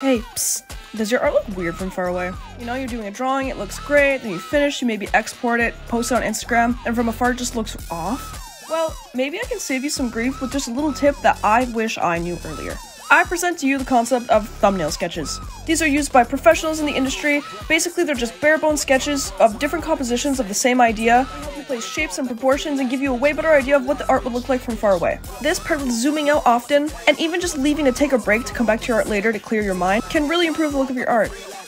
Hey, psst. Does your art look weird from far away? You know, you're doing a drawing, it looks great, then you finish, you maybe export it, post it on Instagram, and from afar it just looks off? Well, maybe I can save you some grief with just a little tip that I wish I knew earlier. I present to you the concept of thumbnail sketches. These are used by professionals in the industry. Basically, they're just bare bone sketches of different compositions of the same idea. You place shapes and proportions and give you a way better idea of what the art would look like from far away. This, paired with zooming out often, and even just leaving to take a break to come back to your art later to clear your mind, can really improve the look of your art.